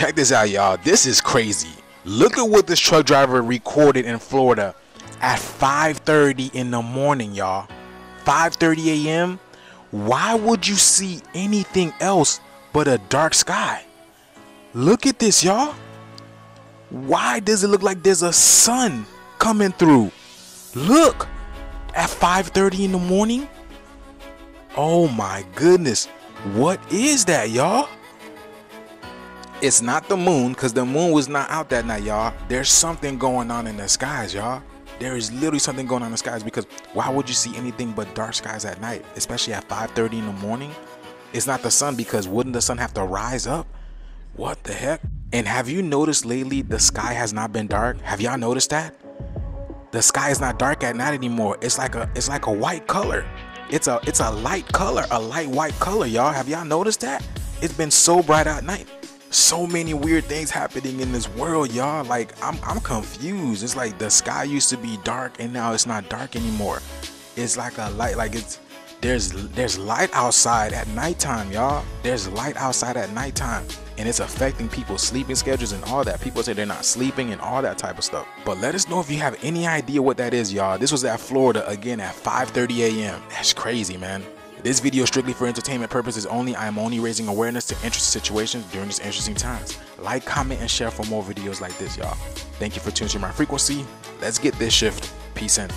check this out, y'all. This is crazy. Look at what this truck driver recorded in Florida at 5:30 in the morning, y'all. 5:30 a.m. Why would you see anything else but a dark sky? Look at this, y'all. Why does it look like there's a sun coming through? Look at 5:30 in the morning. Oh my goodness. What is that, y'all? It's not the moon because the moon was not out that night, y'all. There's something going on in the skies, y'all. There is literally something going on in the skies because why would you see anything but dark skies at night, especially at 5:30 in the morning? It's not the sun because wouldn't the sun have to rise up? What the heck? And have you noticed lately the sky has not been dark? Have y'all noticed that? The sky is not dark at night anymore. It's like a it's like a white color. It's a it's a light color, a light white color, y'all. Have y'all noticed that? It's been so bright at night. So many weird things happening in this world, y'all. Like I'm I'm confused. It's like the sky used to be dark and now it's not dark anymore. It's like a light like it's there's there's light outside at nighttime, y'all. There's light outside at nighttime and it's affecting people's sleeping schedules and all that. People say they're not sleeping and all that type of stuff. But let us know if you have any idea what that is, y'all. This was at Florida again at 5:30 a.m. That's crazy, man. This video is strictly for entertainment purposes only. I am only raising awareness to interesting situations during these interesting times. Like, comment, and share for more videos like this, y'all. Thank you for tuning to my frequency. Let's get this shift. Peace in.